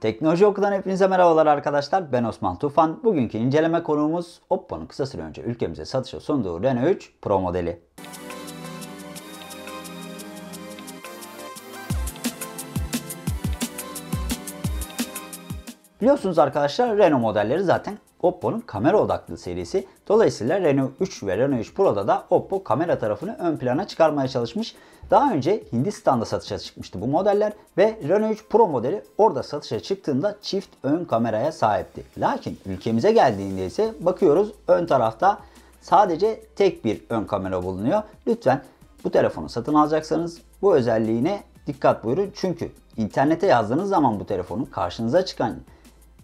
Teknoloji Oku'dan hepinize merhabalar arkadaşlar. Ben Osman Tufan. Bugünkü inceleme konuğumuz Oppo'nun kısa süre önce ülkemize satışa sunduğu Reno 3 Pro modeli. Biliyorsunuz arkadaşlar Reno modelleri zaten Oppo'nun kamera odaklı serisi. Dolayısıyla Reno 3 ve Reno 3 Pro'da da Oppo kamera tarafını ön plana çıkarmaya çalışmış. Daha önce Hindistan'da satışa çıkmıştı bu modeller ve Reno 3 Pro modeli orada satışa çıktığında çift ön kameraya sahipti. Lakin ülkemize geldiğinde ise bakıyoruz ön tarafta sadece tek bir ön kamera bulunuyor. Lütfen bu telefonu satın alacaksanız bu özelliğine dikkat buyurun. Çünkü internete yazdığınız zaman bu telefonun karşınıza çıkan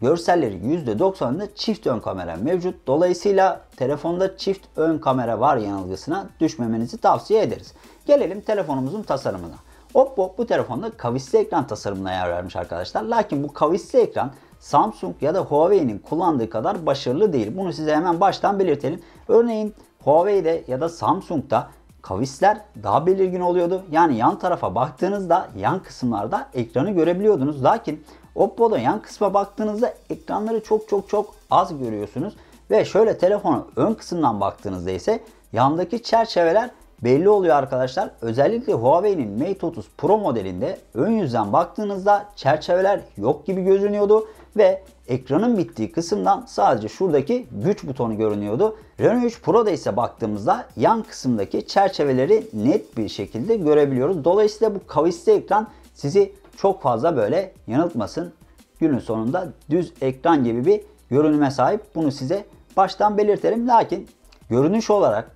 görselleri %90'ında çift ön kamera mevcut. Dolayısıyla telefonda çift ön kamera var yanılgısına düşmemenizi tavsiye ederiz. Gelelim telefonumuzun tasarımına. Oppo bu telefonda kavisli ekran tasarımına yer vermiş arkadaşlar. Lakin bu kavisli ekran Samsung ya da Huawei'nin kullandığı kadar başarılı değil. Bunu size hemen baştan belirtelim. Örneğin Huawei'de ya da Samsung'da kavisler daha belirgin oluyordu. Yani yan tarafa baktığınızda yan kısımlarda ekranı görebiliyordunuz. Lakin Oppo'da yan kısma baktığınızda ekranları çok çok çok az görüyorsunuz. Ve şöyle telefonu ön kısımdan baktığınızda ise yandaki çerçeveler belli oluyor arkadaşlar. Özellikle Huawei'nin Mate 30 Pro modelinde ön yüzden baktığınızda çerçeveler yok gibi görünüyordu ve ekranın bittiği kısımdan sadece şuradaki güç butonu görünüyordu. Reno 3 Pro'da ise baktığımızda yan kısımdaki çerçeveleri net bir şekilde görebiliyoruz. Dolayısıyla bu kavisli ekran sizi çok fazla böyle yanıltmasın. Günün sonunda düz ekran gibi bir görünüme sahip. Bunu size baştan belirtelim. Lakin görünüş olarak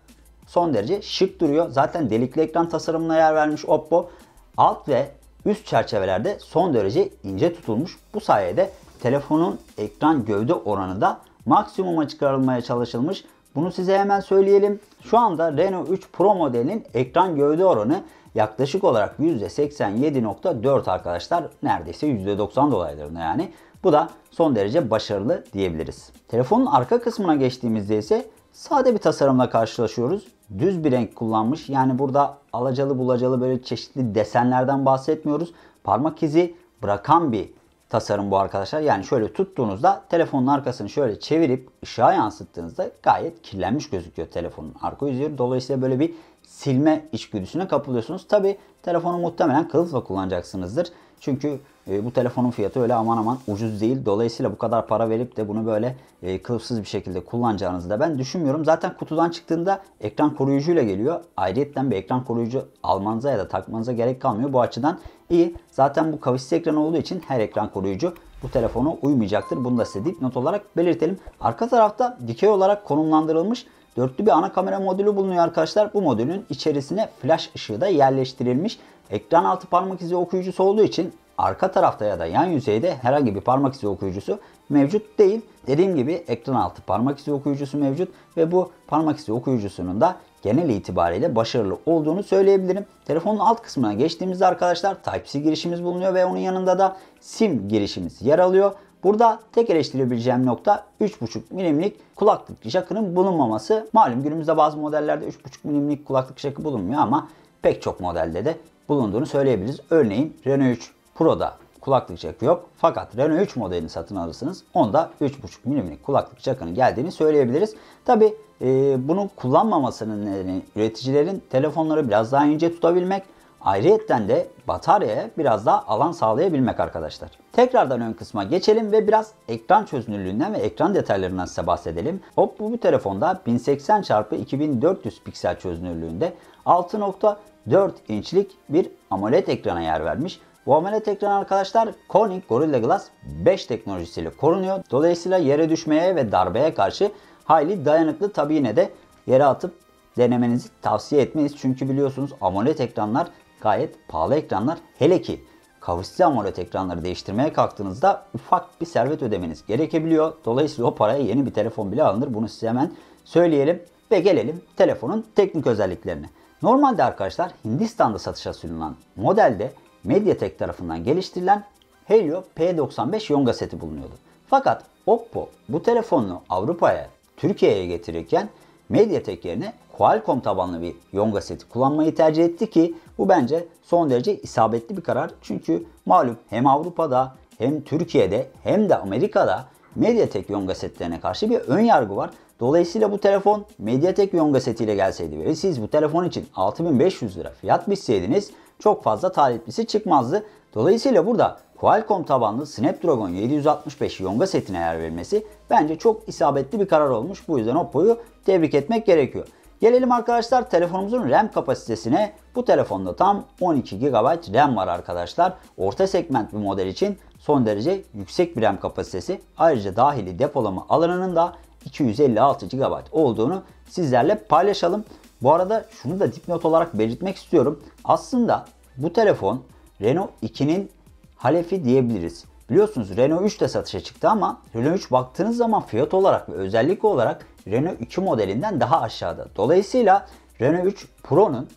son derece şık duruyor. Zaten delikli ekran tasarımına yer vermiş Oppo. Alt ve üst çerçevelerde son derece ince tutulmuş. Bu sayede telefonun ekran gövde oranı da maksimuma çıkarılmaya çalışılmış. Bunu size hemen söyleyelim. Şu anda Reno 3 Pro modelinin ekran gövde oranı yaklaşık olarak %87.4 arkadaşlar. Neredeyse %90 dolaylarında yani. Bu da son derece başarılı diyebiliriz. Telefonun arka kısmına geçtiğimizde ise sade bir tasarımla karşılaşıyoruz. Düz bir renk kullanmış. Yani burada alacalı bulacalı böyle çeşitli desenlerden bahsetmiyoruz. Parmak izi bırakan bir tasarım bu arkadaşlar. Yani şöyle tuttuğunuzda telefonun arkasını şöyle çevirip ışığa yansıttığınızda gayet kirlenmiş gözüküyor telefonun arka yüzü. Dolayısıyla böyle bir silme içgüdüsüne kapılıyorsunuz. Tabi telefonu muhtemelen kılıfla kullanacaksınızdır. Çünkü e, bu telefonun fiyatı öyle aman aman ucuz değil. Dolayısıyla bu kadar para verip de bunu böyle e, kılıfsız bir şekilde kullanacağınızı da ben düşünmüyorum. Zaten kutudan çıktığında ekran koruyucuyla geliyor. Ayrıyetten bir ekran koruyucu almanıza ya da takmanıza gerek kalmıyor. Bu açıdan iyi. Zaten bu kavisli ekran olduğu için her ekran koruyucu bu telefona uymayacaktır. Bunu da size dipnot olarak belirtelim. Arka tarafta dikey olarak konumlandırılmış Dörtlü bir ana kamera modülü bulunuyor arkadaşlar. Bu modülün içerisine flash ışığı da yerleştirilmiş. Ekran altı parmak izi okuyucusu olduğu için arka tarafta ya da yan yüzeyde herhangi bir parmak izi okuyucusu mevcut değil. Dediğim gibi ekran altı parmak izi okuyucusu mevcut ve bu parmak izi okuyucusunun da genel itibariyle başarılı olduğunu söyleyebilirim. Telefonun alt kısmına geçtiğimizde arkadaşlar Type-C girişimiz bulunuyor ve onun yanında da SIM girişimiz yer alıyor. Burada tek eleştirebileceğim nokta 3.5 milimlik kulaklık jackının bulunmaması. Malum günümüzde bazı modellerde 3.5 milimlik kulaklık jackı bulunmuyor ama pek çok modelde de bulunduğunu söyleyebiliriz. Örneğin Renault 3 Pro'da kulaklık jackı yok. Fakat Renault 3 modelini satın alırsınız. Onda 3.5 milimlik kulaklık jackının geldiğini söyleyebiliriz. Tabi e, bunu kullanmamasının nedeni üreticilerin telefonları biraz daha ince tutabilmek Ayrıyetten de bataryaya biraz daha alan sağlayabilmek arkadaşlar. Tekrardan ön kısma geçelim ve biraz ekran çözünürlüğünden ve ekran detaylarından size bahsedelim. Oppo bu telefonda 1080 x 2400 piksel çözünürlüğünde 6.4 inçlik bir AMOLED ekrana yer vermiş. Bu AMOLED ekran arkadaşlar Corning Gorilla Glass 5 teknolojisiyle korunuyor. Dolayısıyla yere düşmeye ve darbeye karşı hayli dayanıklı. Tabi yine de yere atıp denemenizi tavsiye etmeyiz. Çünkü biliyorsunuz AMOLED ekranlar gayet pahalı ekranlar. Hele ki kavisli AMOLED ekranları değiştirmeye kalktığınızda ufak bir servet ödemeniz gerekebiliyor. Dolayısıyla o paraya yeni bir telefon bile alınır. Bunu size hemen söyleyelim ve gelelim telefonun teknik özelliklerine. Normalde arkadaşlar Hindistan'da satışa sunulan modelde Mediatek tarafından geliştirilen Helio P95 Yonga seti bulunuyordu. Fakat Oppo bu telefonunu Avrupa'ya, Türkiye'ye getirirken Mediatek yerine Qualcomm tabanlı bir Yonga seti kullanmayı tercih etti ki bu bence son derece isabetli bir karar. Çünkü malum hem Avrupa'da hem Türkiye'de hem de Amerika'da Mediatek Yonga setlerine karşı bir ön yargı var. Dolayısıyla bu telefon Mediatek Yonga setiyle gelseydi ve siz bu telefon için 6500 lira fiyat biçseydiniz çok fazla taliplisi çıkmazdı. Dolayısıyla burada Qualcomm tabanlı Snapdragon 765 Yonga setine yer verilmesi bence çok isabetli bir karar olmuş. Bu yüzden Oppo'yu tebrik etmek gerekiyor. Gelelim arkadaşlar telefonumuzun RAM kapasitesine. Bu telefonda tam 12 GB RAM var arkadaşlar. Orta segment bir model için son derece yüksek bir RAM kapasitesi. Ayrıca dahili depolama alanının da 256 GB olduğunu sizlerle paylaşalım. Bu arada şunu da dipnot olarak belirtmek istiyorum. Aslında bu telefon Renault 2'nin halefi diyebiliriz. Biliyorsunuz Renault 3 de satışa çıktı ama Renault 3 baktığınız zaman fiyat olarak ve özellik olarak Renault 2 modelinden daha aşağıda. Dolayısıyla Renault 3 Pro'nun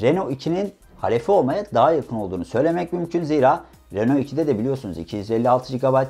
Renault 2'nin halefi olmaya daha yakın olduğunu söylemek mümkün. Zira Renault 2'de de biliyorsunuz 256 GB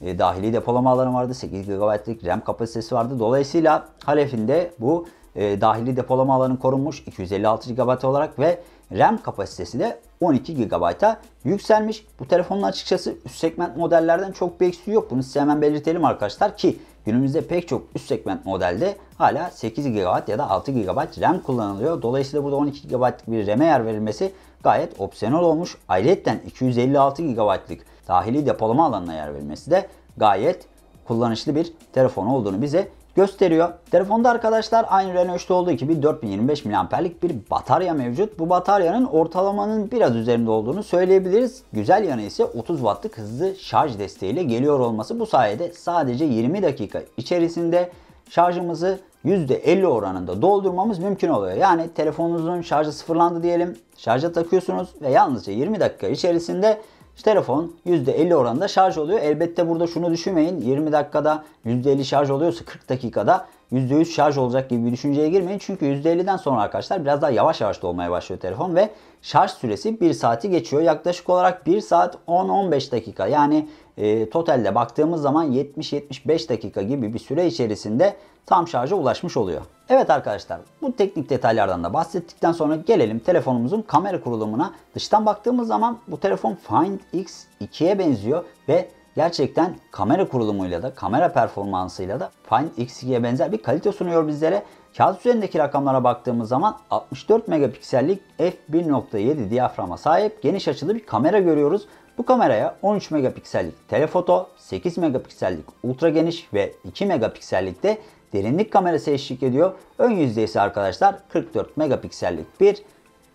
e, dahili depolama alanı vardı. 8 GB'lık RAM kapasitesi vardı. Dolayısıyla halefinde bu e, dahili depolama alanı korunmuş 256 GB olarak ve RAM kapasitesi de 12 GB'a yükselmiş. Bu telefonun açıkçası üst segment modellerden çok bir eksiği yok. Bunu size hemen belirtelim arkadaşlar ki günümüzde pek çok üst segment modelde hala 8 GB ya da 6 GB RAM kullanılıyor. Dolayısıyla burada 12 GB'lık bir RAM'e yer verilmesi gayet opsiyonel olmuş. Ayrıca 256 GB'lık dahili depolama alanına yer verilmesi de gayet kullanışlı bir telefon olduğunu bize gösteriyor. Telefonda arkadaşlar aynı Renault 3'te olduğu gibi 4025 mAh'lik bir batarya mevcut. Bu bataryanın ortalamanın biraz üzerinde olduğunu söyleyebiliriz. Güzel yanı ise 30 wattlık hızlı şarj desteğiyle geliyor olması. Bu sayede sadece 20 dakika içerisinde şarjımızı %50 oranında doldurmamız mümkün oluyor. Yani telefonunuzun şarjı sıfırlandı diyelim. Şarja takıyorsunuz ve yalnızca 20 dakika içerisinde telefon %50 oranında şarj oluyor. Elbette burada şunu düşünmeyin. 20 dakikada %50 şarj oluyorsa 40 dakikada %100 şarj olacak gibi bir düşünceye girmeyin. Çünkü %50'den sonra arkadaşlar biraz daha yavaş yavaş dolmaya başlıyor telefon ve şarj süresi 1 saati geçiyor. Yaklaşık olarak 1 saat 10-15 dakika yani e, totalde baktığımız zaman 70-75 dakika gibi bir süre içerisinde tam şarja ulaşmış oluyor. Evet arkadaşlar bu teknik detaylardan da bahsettikten sonra gelelim telefonumuzun kamera kurulumuna. Dıştan baktığımız zaman bu telefon Find X2'ye benziyor ve gerçekten kamera kurulumuyla da kamera performansıyla da Find X2'ye benzer bir kalite sunuyor bizlere. Kağıt üzerindeki rakamlara baktığımız zaman 64 megapiksellik f1.7 diyaframa sahip geniş açılı bir kamera görüyoruz. Bu kameraya 13 megapiksellik telefoto, 8 megapiksellik ultra geniş ve 2 megapiksellik de derinlik kamerası eşlik ediyor. Ön yüzde ise arkadaşlar 44 megapiksellik bir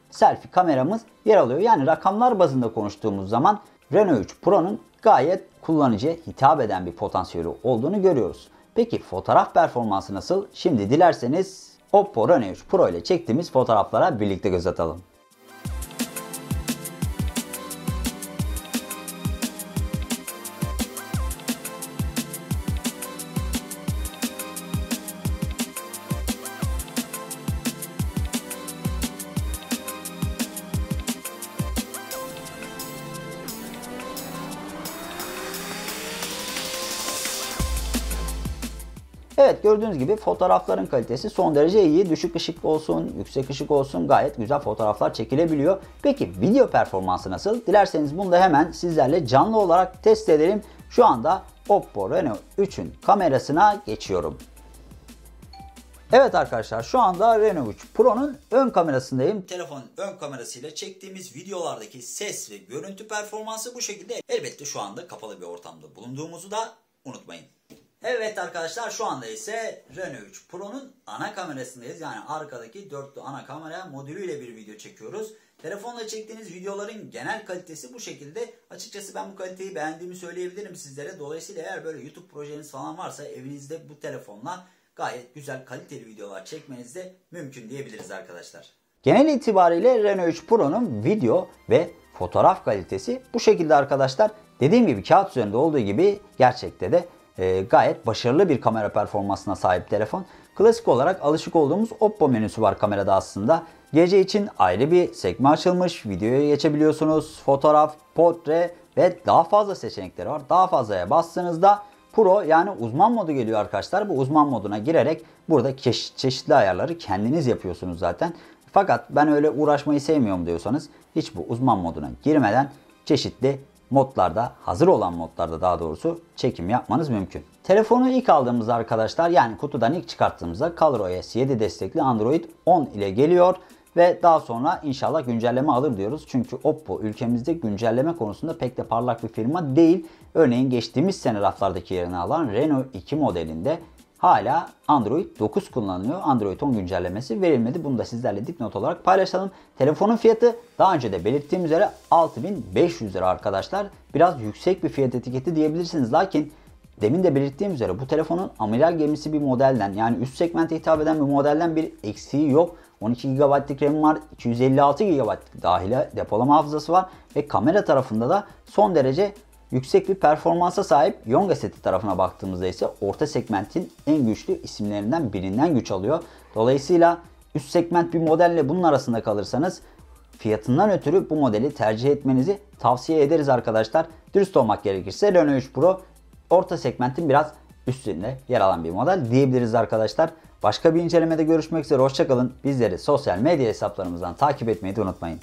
selfie kameramız yer alıyor. Yani rakamlar bazında konuştuğumuz zaman Renault 3 Pro'nun gayet kullanıcıya hitap eden bir potansiyeli olduğunu görüyoruz. Peki fotoğraf performansı nasıl? Şimdi dilerseniz Oppo Reno 3 Pro ile çektiğimiz fotoğraflara birlikte göz atalım. Evet gördüğünüz gibi fotoğrafların kalitesi son derece iyi. Düşük ışık olsun, yüksek ışık olsun gayet güzel fotoğraflar çekilebiliyor. Peki video performansı nasıl? Dilerseniz bunu da hemen sizlerle canlı olarak test edelim. Şu anda Oppo Reno 3'ün kamerasına geçiyorum. Evet arkadaşlar şu anda Reno 3 Pro'nun ön kamerasındayım. Telefonun ön kamerasıyla çektiğimiz videolardaki ses ve görüntü performansı bu şekilde. Elbette şu anda kapalı bir ortamda bulunduğumuzu da unutmayın. Evet arkadaşlar şu anda ise Renault 3 Pro'nun ana kamerasındayız. Yani arkadaki dörtlü ana kamera modülüyle bir video çekiyoruz. Telefonla çektiğiniz videoların genel kalitesi bu şekilde. Açıkçası ben bu kaliteyi beğendiğimi söyleyebilirim sizlere. Dolayısıyla eğer böyle YouTube projeniz falan varsa evinizde bu telefonla gayet güzel kaliteli videolar çekmeniz de mümkün diyebiliriz arkadaşlar. Genel itibariyle Renault 3 Pro'nun video ve fotoğraf kalitesi bu şekilde arkadaşlar. Dediğim gibi kağıt üzerinde olduğu gibi gerçekte de e, gayet başarılı bir kamera performansına sahip telefon. Klasik olarak alışık olduğumuz Oppo menüsü var kamerada aslında. Gece için ayrı bir sekme açılmış. Videoya geçebiliyorsunuz. Fotoğraf, portre ve daha fazla seçenekleri var. Daha fazlaya bastığınızda Pro yani uzman modu geliyor arkadaşlar. Bu uzman moduna girerek burada çeşitli ayarları kendiniz yapıyorsunuz zaten. Fakat ben öyle uğraşmayı sevmiyorum diyorsanız hiç bu uzman moduna girmeden çeşitli modlarda, hazır olan modlarda daha doğrusu çekim yapmanız mümkün. Telefonu ilk aldığımızda arkadaşlar yani kutudan ilk çıkarttığımızda ColorOS 7 destekli Android 10 ile geliyor ve daha sonra inşallah güncelleme alır diyoruz. Çünkü Oppo ülkemizde güncelleme konusunda pek de parlak bir firma değil. Örneğin geçtiğimiz sene raflardaki yerini alan Renault 2 modelinde hala Android 9 kullanılıyor. Android 10 güncellemesi verilmedi. Bunu da sizlerle dipnot olarak paylaşalım. Telefonun fiyatı daha önce de belirttiğim üzere 6500 lira arkadaşlar. Biraz yüksek bir fiyat etiketi diyebilirsiniz. Lakin demin de belirttiğim üzere bu telefonun amiral gemisi bir modelden yani üst segmente hitap eden bir modelden bir eksiği yok. 12 GB'lık RAM var, 256 GB dahile depolama hafızası var ve kamera tarafında da son derece yüksek bir performansa sahip Yonga seti tarafına baktığımızda ise orta segmentin en güçlü isimlerinden birinden güç alıyor. Dolayısıyla üst segment bir modelle bunun arasında kalırsanız fiyatından ötürü bu modeli tercih etmenizi tavsiye ederiz arkadaşlar. Dürüst olmak gerekirse Renault 3 Pro orta segmentin biraz üstünde yer alan bir model diyebiliriz arkadaşlar. Başka bir incelemede görüşmek üzere hoşçakalın. Bizleri sosyal medya hesaplarımızdan takip etmeyi de unutmayın.